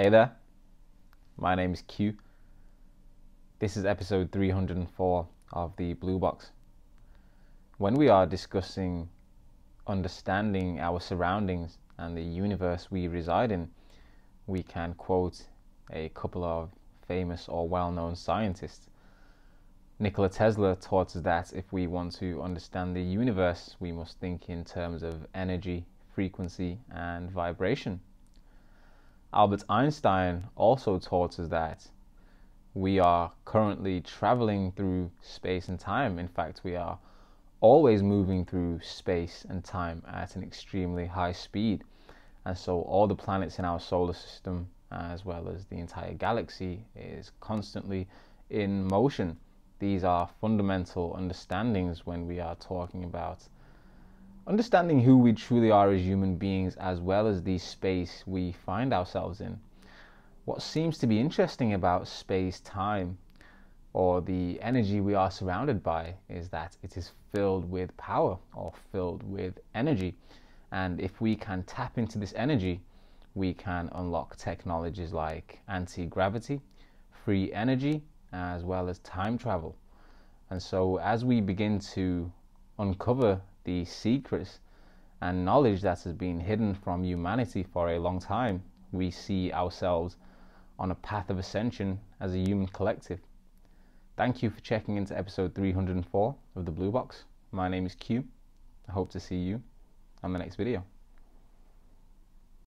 Hey there, my name is Q. This is episode 304 of the Blue Box. When we are discussing understanding our surroundings and the universe we reside in, we can quote a couple of famous or well known scientists. Nikola Tesla taught us that if we want to understand the universe, we must think in terms of energy, frequency, and vibration. Albert Einstein also taught us that we are currently traveling through space and time. In fact, we are always moving through space and time at an extremely high speed. And so, all the planets in our solar system, as well as the entire galaxy, is constantly in motion. These are fundamental understandings when we are talking about understanding who we truly are as human beings, as well as the space we find ourselves in. What seems to be interesting about space time or the energy we are surrounded by is that it is filled with power or filled with energy. And if we can tap into this energy, we can unlock technologies like anti gravity, free energy, as well as time travel. And so, as we begin to uncover the secrets and knowledge that has been hidden from humanity for a long time, we see ourselves on a path of ascension as a human collective. Thank you for checking into episode 304 of the Blue Box. My name is Q. I hope to see you on the next video.